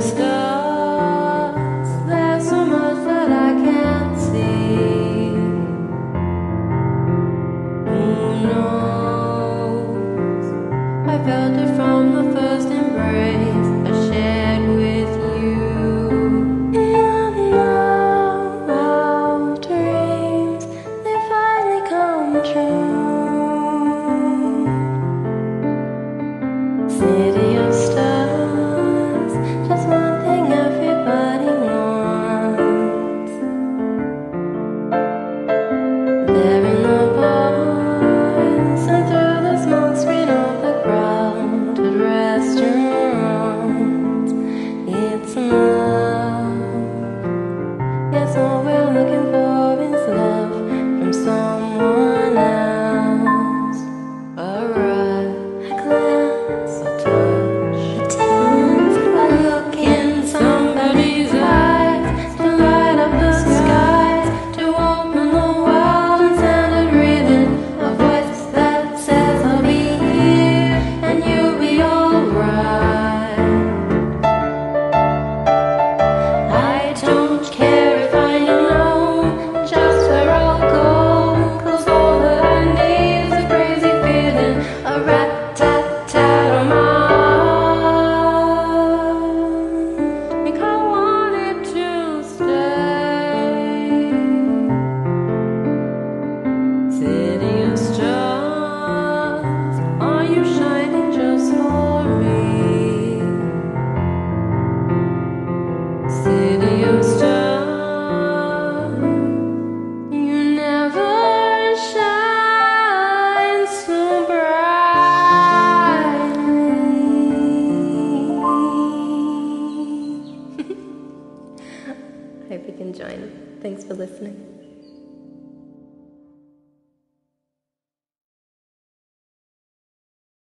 stars. There's so much that I can't see. Who knows? I felt it from the first embrace I shared with. There in Hope you can join. Thanks for listening.